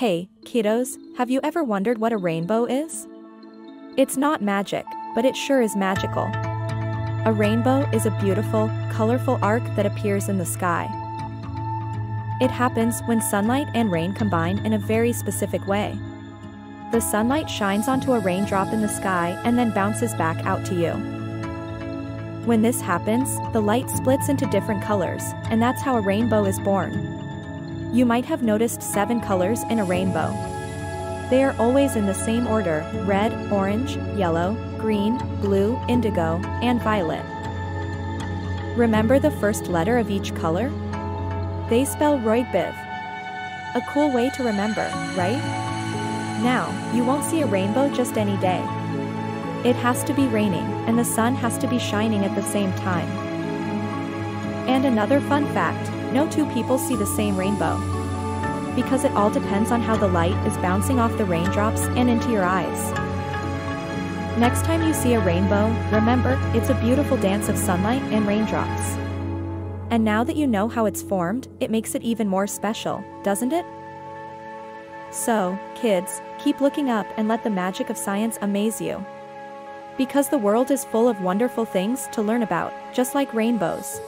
Hey, kiddos, have you ever wondered what a rainbow is? It's not magic, but it sure is magical. A rainbow is a beautiful, colorful arc that appears in the sky. It happens when sunlight and rain combine in a very specific way. The sunlight shines onto a raindrop in the sky and then bounces back out to you. When this happens, the light splits into different colors, and that's how a rainbow is born. You might have noticed seven colors in a rainbow. They are always in the same order, red, orange, yellow, green, blue, indigo, and violet. Remember the first letter of each color? They spell ROYGBIV. A cool way to remember, right? Now, you won't see a rainbow just any day. It has to be raining, and the sun has to be shining at the same time. And another fun fact, no two people see the same rainbow. Because it all depends on how the light is bouncing off the raindrops and into your eyes. Next time you see a rainbow, remember, it's a beautiful dance of sunlight and raindrops. And now that you know how it's formed, it makes it even more special, doesn't it? So, kids, keep looking up and let the magic of science amaze you. Because the world is full of wonderful things to learn about, just like rainbows.